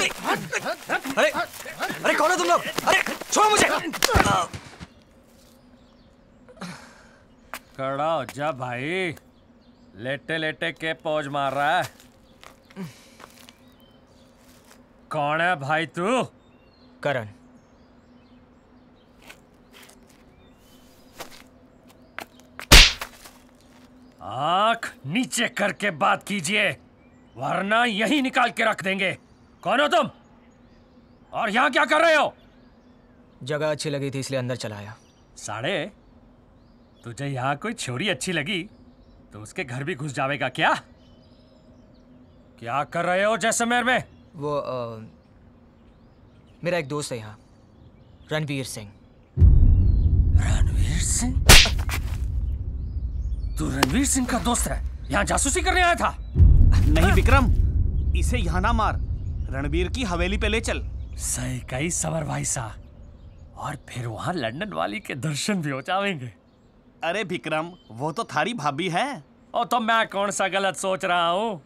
अरे अरे कौन है तुम लोग? अरे छोड़ो मुझे। खड़ा हो जा भाई। लेटे लेटे के पौज मार रहा है। कौन है भाई तू? करण। आँख नीचे करके बात कीजिए वरना यही निकाल के रख देंगे। कौन हो तुम? और यहाँ क्या कर रहे हो? जगह अच्छी लगी थी इसलिए अंदर चला आया। साढ़े तुझे यहाँ कोई छोरी अच्छी लगी तो उसके घर भी घुस जाएगा क्या? क्या कर रहे हो जैसलमेर में? वो अ, मेरा एक दोस्त है यहाँ रणवीर सिंह। रणवीर सिंह? तू रणवीर सिंह का दोस्त है? यहाँ जासूसी करने आया था? नहीं विक्रम इसे यहाँ ना मार। रणबीर की हवेली पे ले चल। सही कई समर भाई सा और फिर वहाँ लंदन वाली के दर्शन भी हो जाएँगे। अरे विक्रम वो तो थारी भाभी है। और तो मैं कौन सा गलत सोच रहा हूँ?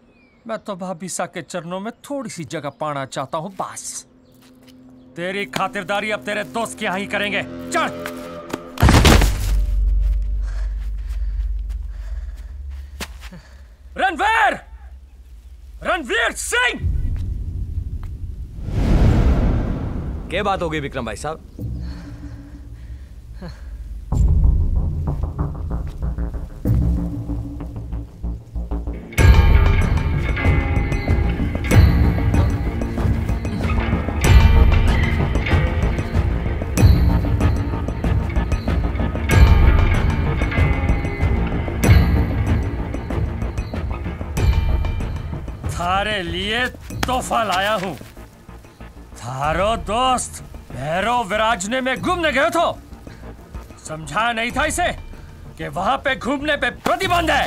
मैं तो भाभी सा के चरणों में थोड़ी सी जगह पाना चाहता हूँ बस। तेरी खातिरदारी अब तेरे दोस्त के यहाँ ही करेंगे। चल! रणवीर! रणवीर सिंह! क्या बात हो गई विक्रम भाई साहब? लिए तोहफा लाया हूँ। थारो दोस्त भैरव विराजने में घूमने गए तो? समझा नहीं था इसे कि वहाँ पे घूमने पे प्रतिबंध है।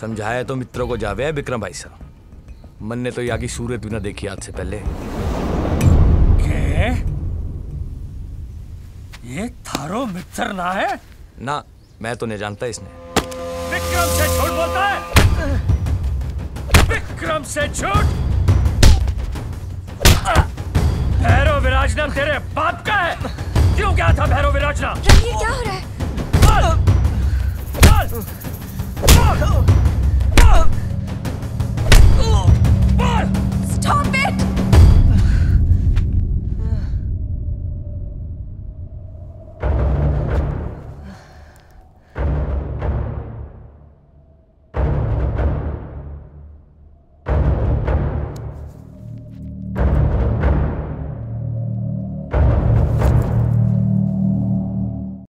समझाया तो मित्रों को जावे है विक्रम भाई साहब। मन ने तो यहाँ की सूरत भी ना देखी आज से पहले। के? ये थारो मित्र ना है? ना मैं तो नहीं जानता इसने। विक्रम से झूठ बोलता है? विक्रम से झूठ? विराजना तेरे बाप का है। क्यों क्या था भैरव विराजना? ये क्या हो रहा है?